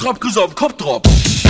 Kopfdrop, Grüße auf Kopfdrop.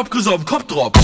Kopfgröße auf Kopf drauf.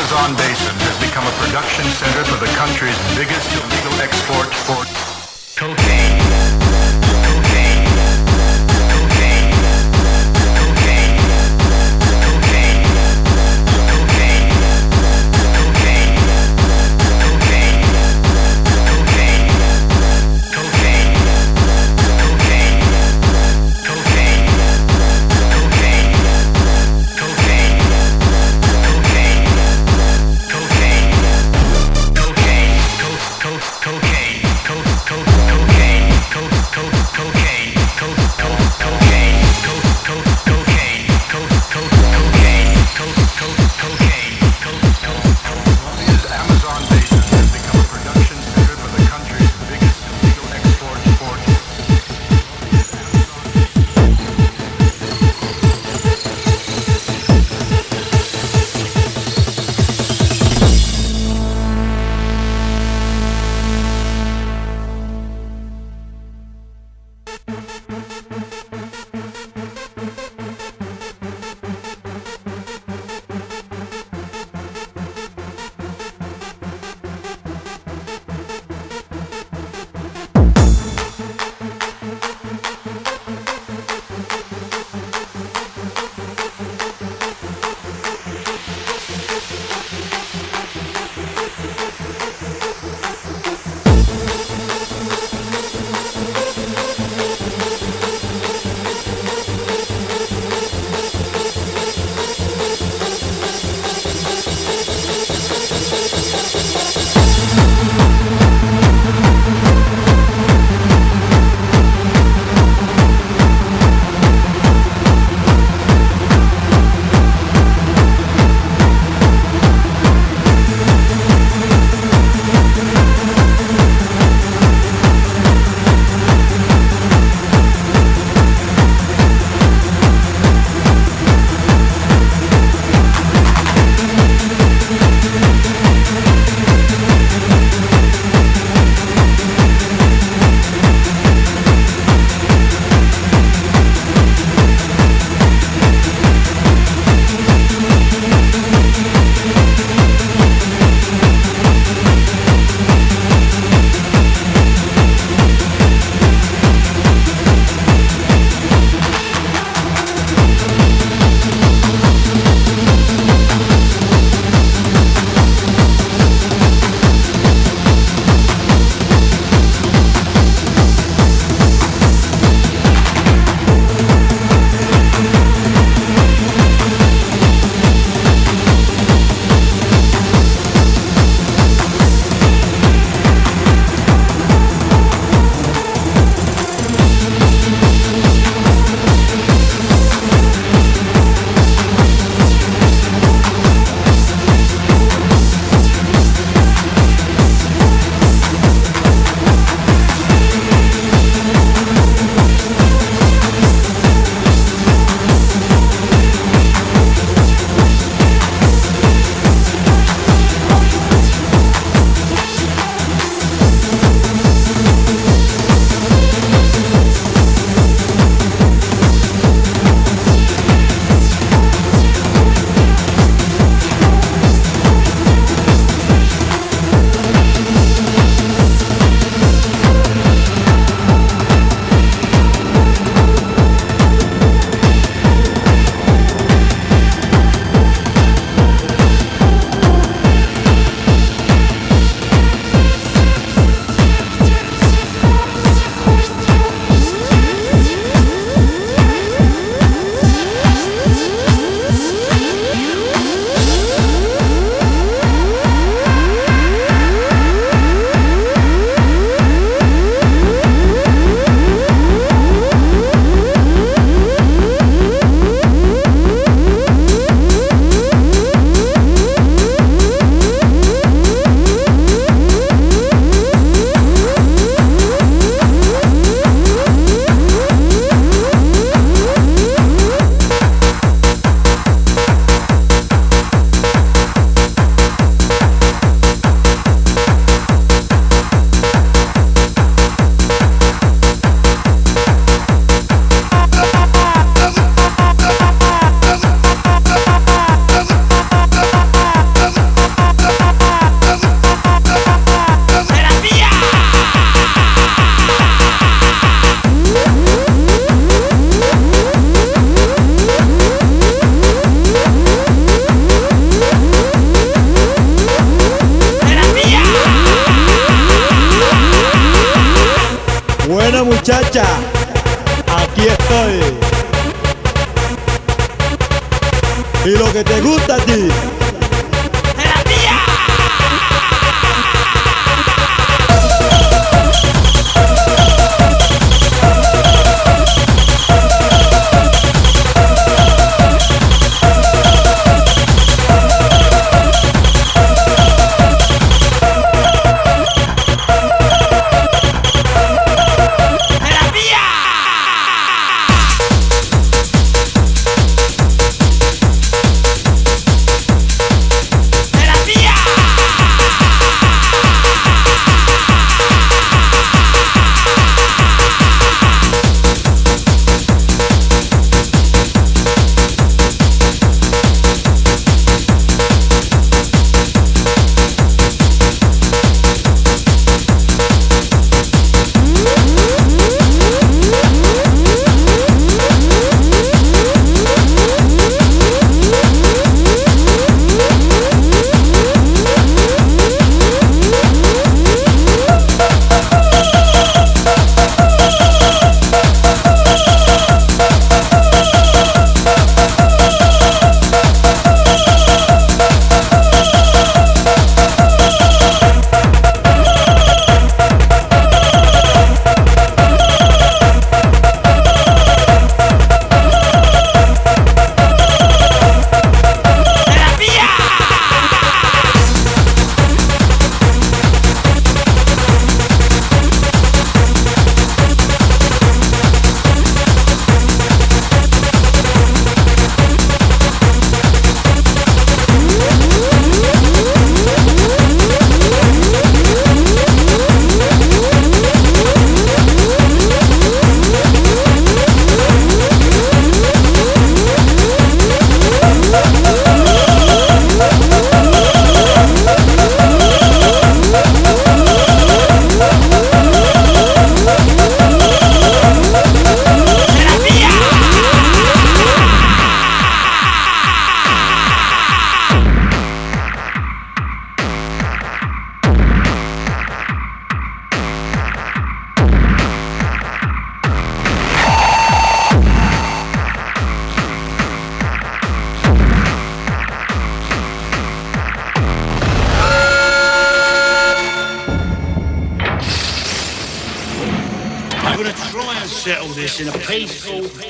Amazon basin has become a production center for the country's biggest illegal export. for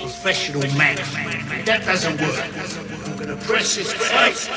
professional man. That doesn't work. I'm gonna press his face.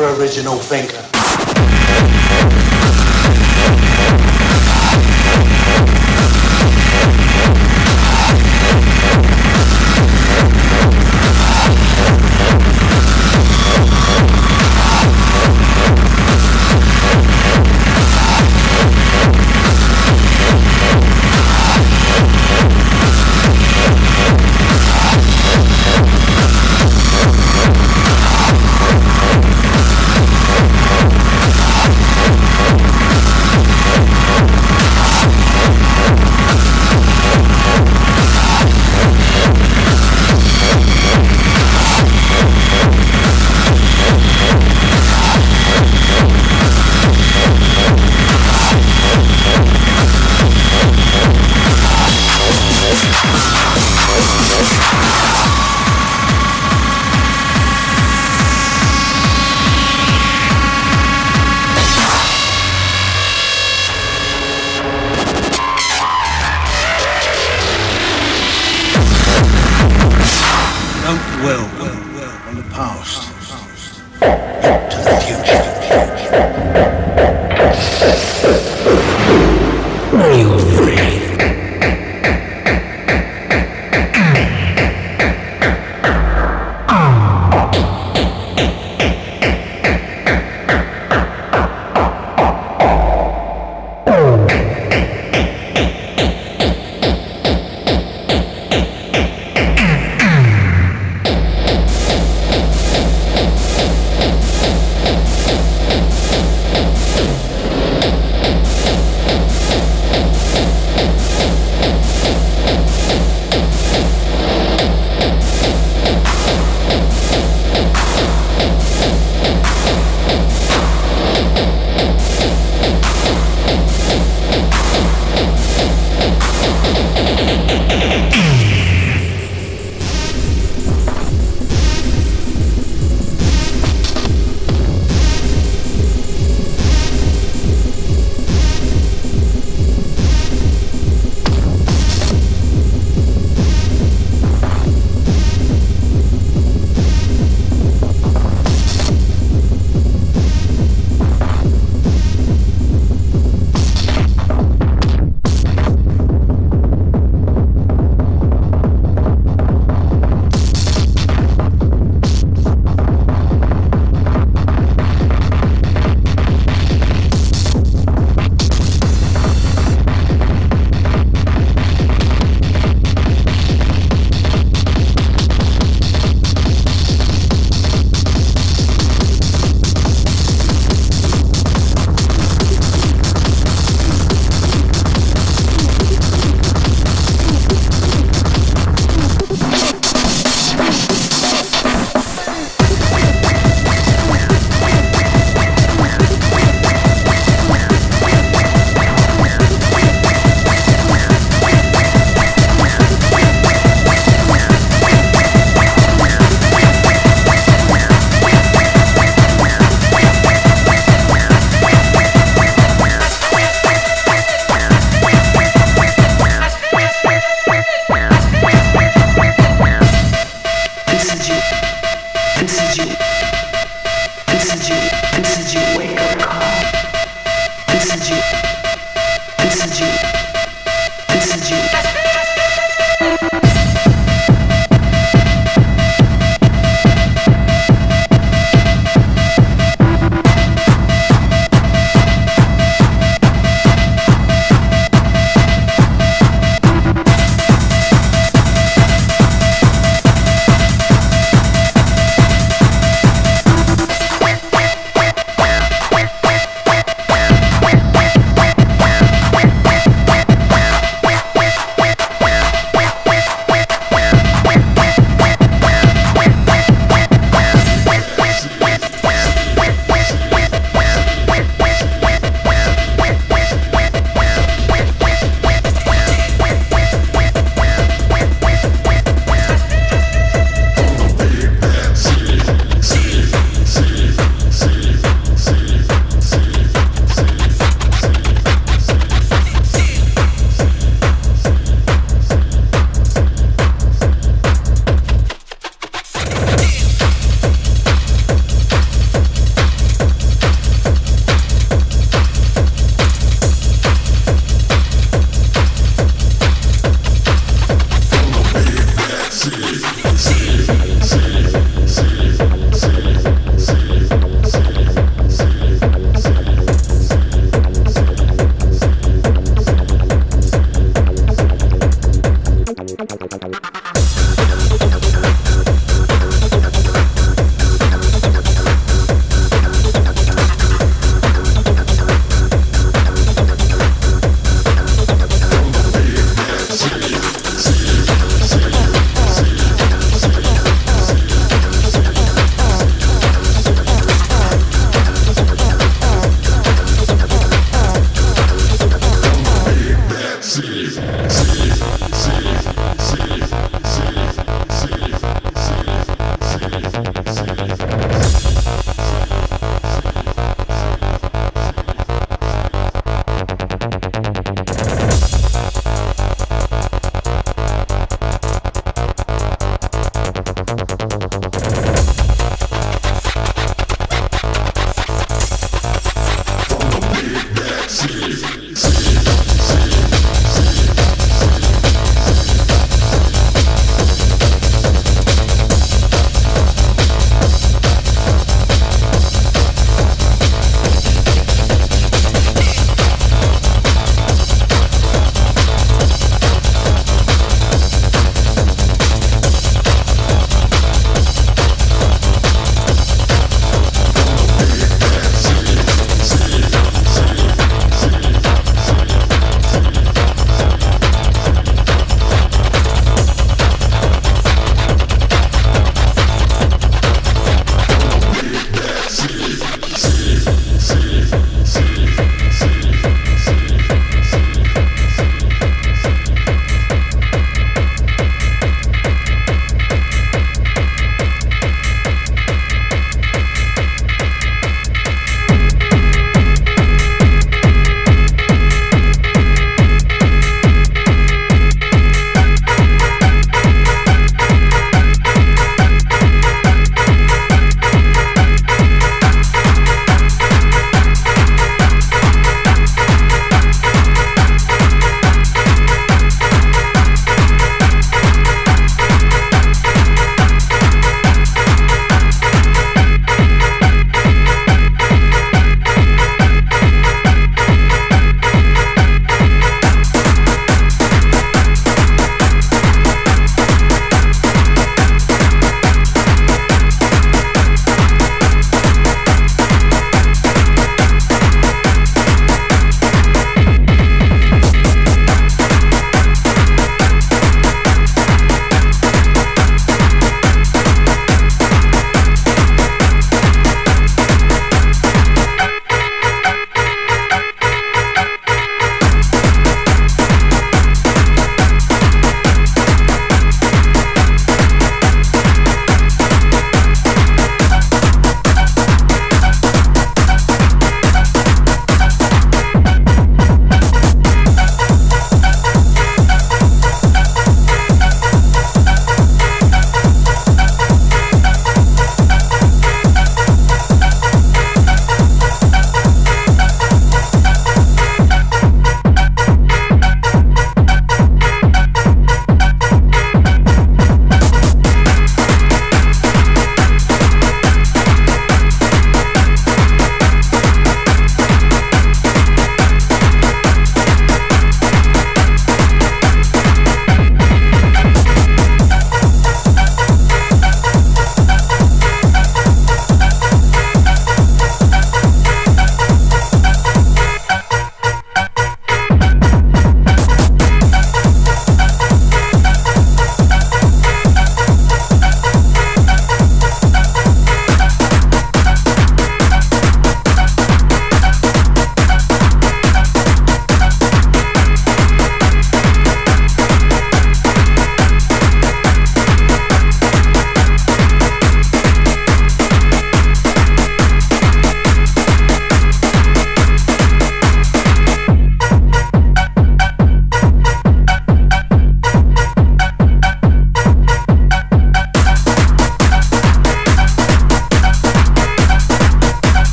Original thinker.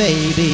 Baby.